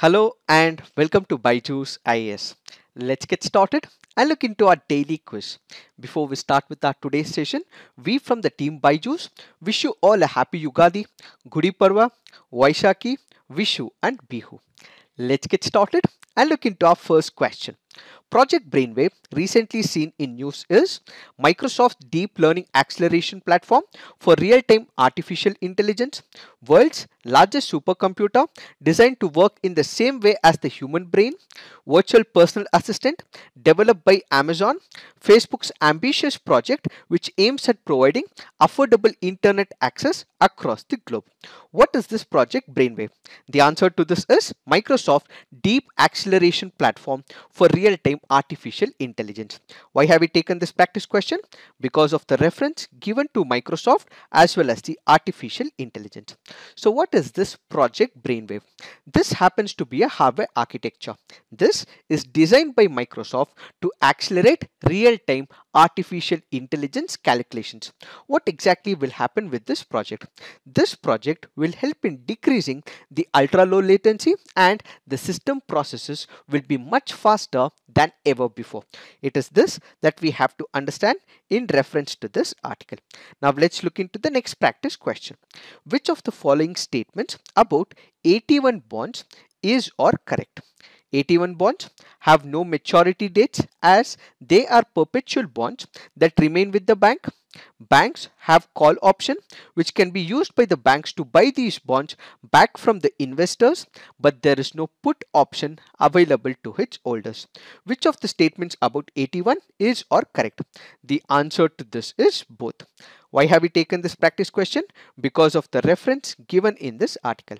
Hello and welcome to Byju's IAS. Let's get started and look into our daily quiz. Before we start with our today's session, we from the team Byju's wish you all a happy Yugadi, Gudi Padwa, Vaishaki, Vishu and Bihu. Let's get started and look into our first question. Project Brainwave, recently seen in news, is Microsoft's deep learning acceleration platform for real time artificial intelligence, world's largest supercomputer designed to work in the same way as the human brain, virtual personal assistant developed by Amazon, Facebook's ambitious project which aims at providing affordable internet access across the globe. What is this project Brainwave? The answer to this is Microsoft Deep Acceleration Platform for Real-Time Artificial Intelligence. Why have we taken this practice question? Because of the reference given to Microsoft as well as the artificial intelligence. So what is this project Brainwave? This happens to be a hardware architecture. This is designed by Microsoft to accelerate real-time artificial intelligence calculations. What exactly will happen with this project? This project will help in decreasing the ultra low latency and the system processes will be much faster than ever before. It is this that we have to understand in reference to this article. Now let's look into the next practice question. Which of the following statements about AT1 bonds is or correct? AT1 bonds have no maturity dates as they are perpetual bonds that remain with the bank. Banks have call option which can be used by the banks to buy these bonds back from the investors but there is no put option available to its holders. Which of the statements about AT1 is or correct? The answer to this is both. Why have we taken this practice question? Because of the reference given in this article.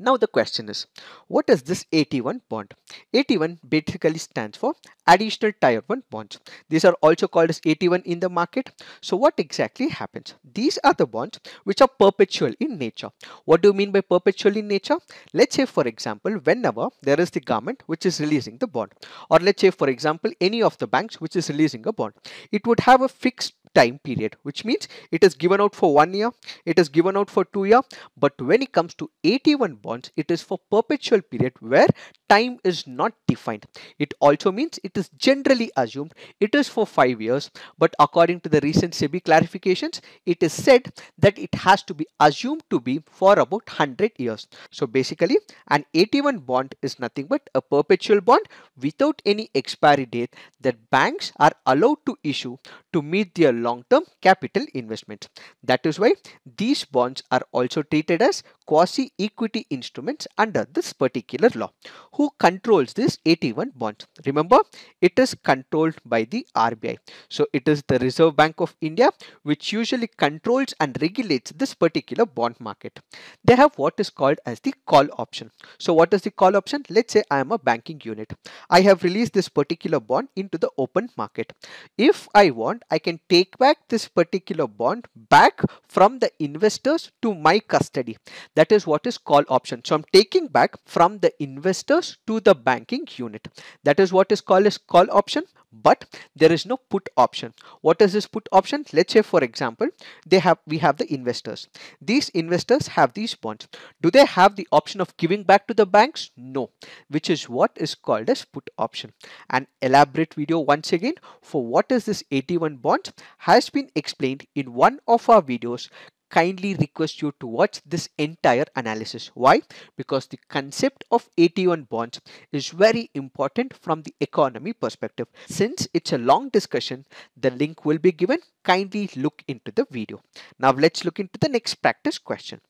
Now the question is, what is this AT1 bond? AT1 basically stands for additional tier 1 bonds. These are also called as AT1 in the market. So what exactly happens? These are the bonds which are perpetual in nature. What do you mean by perpetual in nature? Let's say for example, whenever there is the government which is releasing the bond or let's say for example, any of the banks which is releasing a bond, it would have a fixed time period which means it is given out for one year it is given out for two year but when it comes to AT1 bonds it is for perpetual period where time is not defined it also means it is generally assumed it is for five years but according to the recent SEBI clarifications it is said that it has to be assumed to be for about 100 years so basically an AT1 bond is nothing but a perpetual bond without any expiry date that banks are allowed to issue to meet their long-term capital investments. That is why these bonds are also treated as quasi-equity instruments under this particular law. Who controls this AT1 bonds? Remember, it is controlled by the RBI. So it is the Reserve Bank of India which usually controls and regulates this particular bond market. They have what is called as the call option. So what is the call option? Let's say I am a banking unit. I have released this particular bond into the open market. If I want, I can take back this particular bond back from the investors to my custody. That is what is call option. So I'm taking back from the investors to the banking unit. That is what is called as call option. But there is no put option. What is this put option? Let's say for example they have we have the investors. These investors have these bonds. Do they have the option of giving back to the banks? No. Which is what is called as put option. An elaborate video once again for what is this AT1 bond has been explained in one of our videos kindly request you to watch this entire analysis. Why? Because the concept of AT1 bonds is very important from the economy perspective. Since it's a long discussion, the link will be given. Kindly look into the video. Now let's look into the next practice question.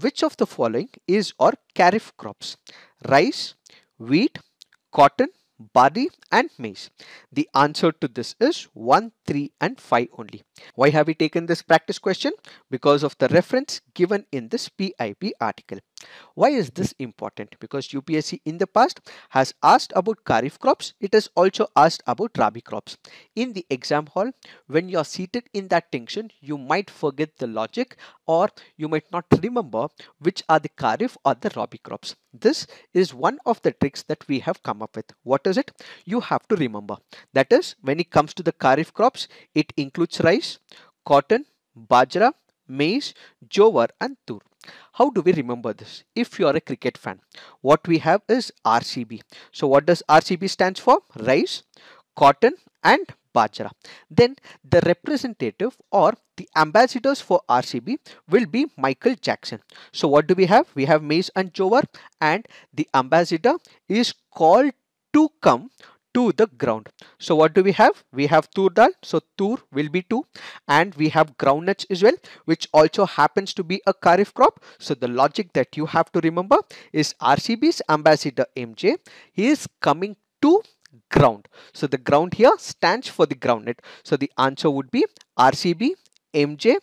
Which of the following is or kharif crops? Rice, wheat, cotton, barley and maize? The answer to this is 1, 3 and 5 only. Why have we taken this practice question? Because of the reference given in this PIB article. Why is this important? Because UPSC in the past has asked about Kharif crops. It has also asked about Rabi crops. In the exam hall, when you are seated in that tension, you might forget the logic or you might not remember which are the Kharif or the Rabi crops. This is one of the tricks that we have come up with. What is it? You have to remember. That is when it comes to the Kharif crops, it includes rice, cotton, bajra, maize, jowar and tur. How do we remember this? If you are a cricket fan, what we have is RCB. So what does RCB stands for? Rice, cotton and bajra. Then the representative or the ambassadors for RCB will be Michael Jackson. So what do we have? We have maize and jowar and the ambassador is called to come to the ground. So what do we have? We have tur dal. So tur will be two and we have groundnuts as well which also happens to be a kharif crop. So the logic that you have to remember is RCB's ambassador MJ. Is coming to ground. So the ground here stands for the groundnut. So the answer would be RCB MJ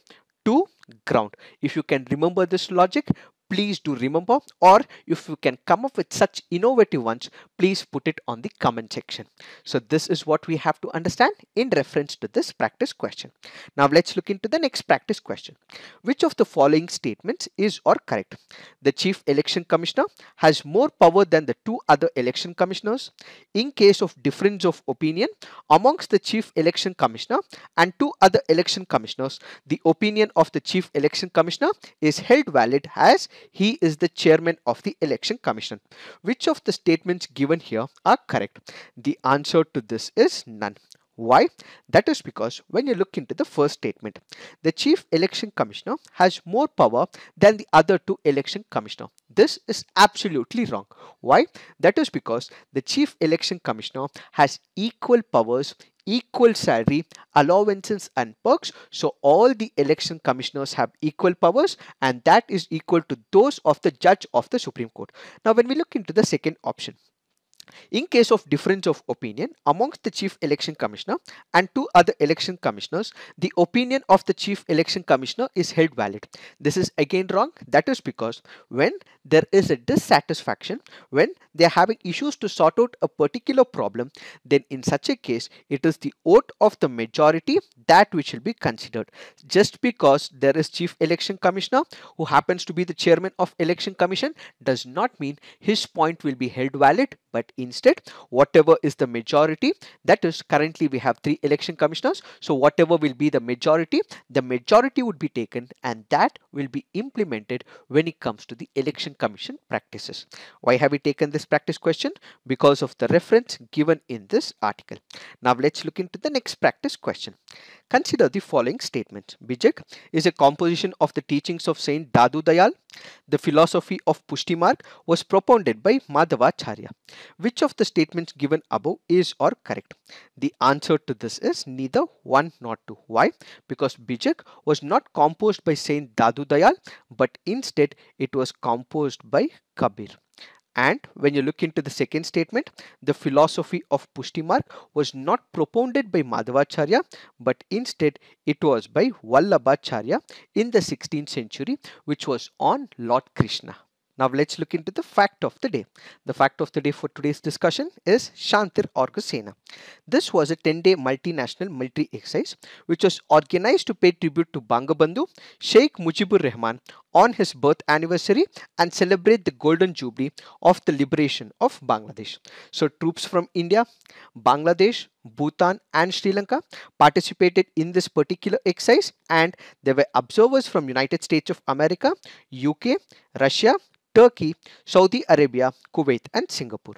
to ground. If you can remember this logic, please do remember or if you can come up with such innovative ones please put it on the comment section. So this is what we have to understand in reference to this practice question. Now let's look into the next practice question. Which of the following statements is or correct? The chief election commissioner has more power than the two other election commissioners. In case of difference of opinion amongst the chief election commissioner and two other election commissioners the opinion of the chief election commissioner is held valid as he is the chairman of the election commission. Which of the statements given here are correct? The answer to this is none. Why? That is because when you look into the first statement, the chief election commissioner has more power than the other two election commissioner. This is absolutely wrong. Why? That is because the chief election commissioner has equal powers equal salary, allowances and perks. So all the election commissioners have equal powers and that is equal to those of the judge of the Supreme Court. Now when we look into the second option, in case of difference of opinion amongst the Chief Election Commissioner and two other election commissioners, the opinion of the Chief Election Commissioner is held valid. This is again wrong. That is because when there is a dissatisfaction, when they are having issues to sort out a particular problem, then in such a case, it is the vote of the majority that which will be considered. Just because there is Chief Election Commissioner who happens to be the chairman of Election Commission does not mean his point will be held valid, but Instead, whatever is the majority, that is currently we have three election commissioners. So whatever will be the majority, the majority would be taken and that will be implemented when it comes to the election commission practices. Why have we taken this practice question? Because of the reference given in this article. Now let's look into the next practice question. Consider the following statement. Bijak is a composition of the teachings of Saint Dadu Dayal. The philosophy of Pushti Marg was propounded by Madhavacharya. Which of the statements given above is or correct? The answer to this is neither one nor two. Why? Because Bijak was not composed by Saint Dadu Dayal but instead it was composed by Kabir. And when you look into the second statement, the philosophy of Pushti Marg was not propounded by Madhavacharya, but instead it was by Vallabhacharya in the 16th century, which was on Lord Krishna. Now let's look into the fact of the day. The fact of the day for today's discussion is Shantir Ogrosena. This was a 10-day multinational military exercise which was organized to pay tribute to Bangabandhu Sheikh Mujibur Rahman on his birth anniversary and celebrate the golden jubilee of the liberation of Bangladesh. So troops from India, Bangladesh, Bhutan and Sri Lanka participated in this particular exercise and there were observers from United States of America, UK, Russia, Turkey, Saudi Arabia, Kuwait and Singapore.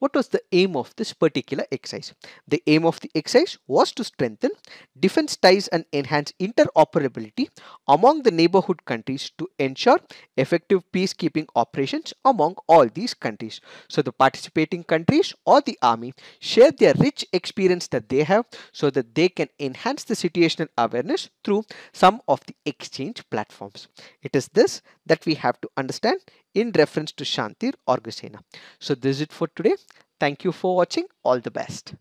What was the aim of this particular exercise? The aim of the exercise was to strengthen defense ties and enhance interoperability among the neighborhood countries to ensure effective peacekeeping operations among all these countries. So the participating countries or the army share their rich experience that they have so that they can enhance the situational awareness through some of the exchange platforms. It is this that we have to understand in reference to Shantir Ogrosena. So this is it for today. Thank you for watching. All the best.